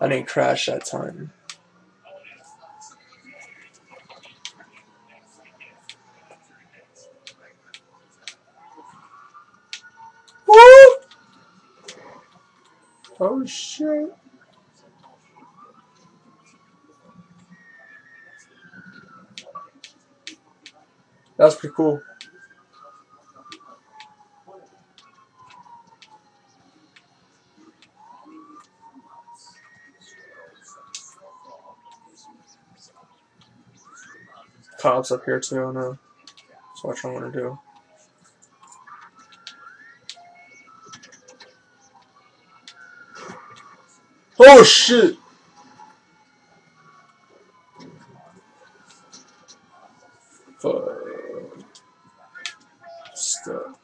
I didn't crash that time. Woo! Oh shit. That was pretty cool. cops up here too, I know. So what I'm gonna do. Oh shit! Fuck. Stuff.